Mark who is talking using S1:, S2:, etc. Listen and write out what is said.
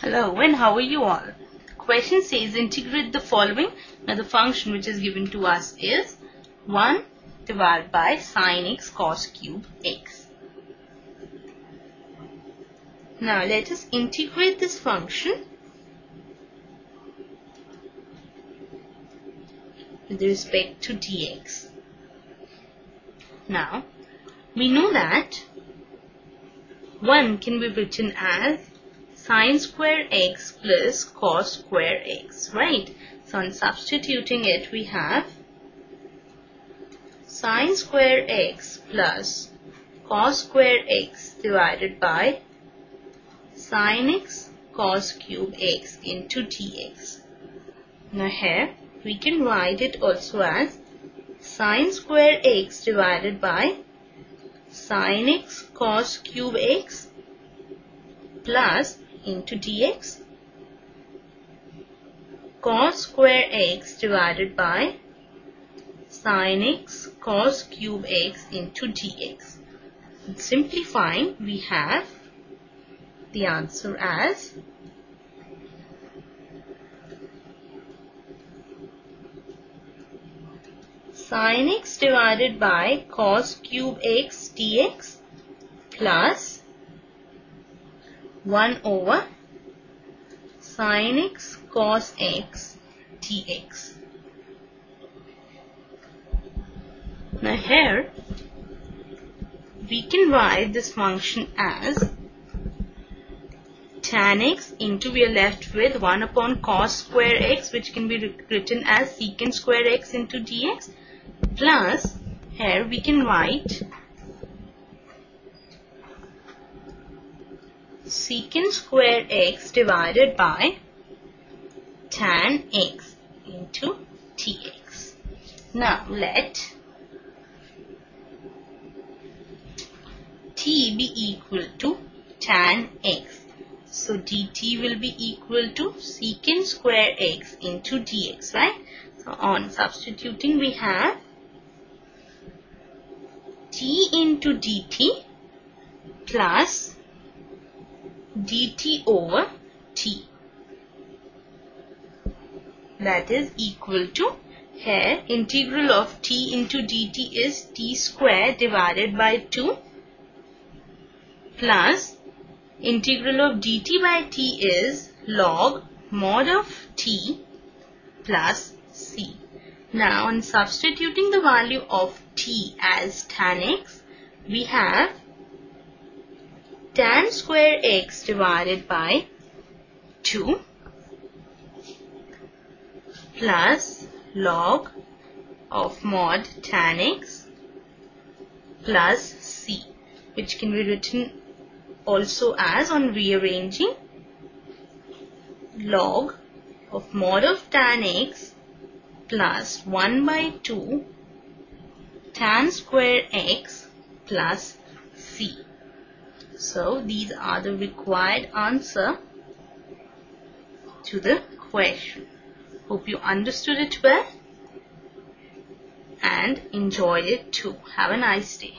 S1: Hello and how are you all? Question says integrate the following. Now the function which is given to us is 1 divided by sine x cos cube x. Now let us integrate this function with respect to dx. Now we know that 1 can be written as sine square x plus cos square x, right? So on substituting it, we have sine square x plus cos square x divided by sine x cos cube x into dx. Now here we can write it also as sine square x divided by sine x cos cube x plus into dx cos square x divided by sin x cos cube x into dx. Simplifying, we have the answer as sin x divided by cos cube x dx plus 1 over sin x cos x dx. Now here we can write this function as tan x into we are left with 1 upon cos square x which can be written as secant square x into dx plus here we can write secant square x divided by tan x into dx. Now let t be equal to tan x. So dt will be equal to secant square x into dx, right? So on substituting we have t into dt plus dt over t. That is equal to here integral of t into dt is t square divided by 2 plus integral of dt by t is log mod of t plus c. Now on substituting the value of t as tan x, we have tan square x divided by 2 plus log of mod tan x plus c which can be written also as on rearranging log of mod of tan x plus 1 by 2 tan square x plus c. So these are the required answer to the question. Hope you understood it well and enjoyed it too. Have a nice day.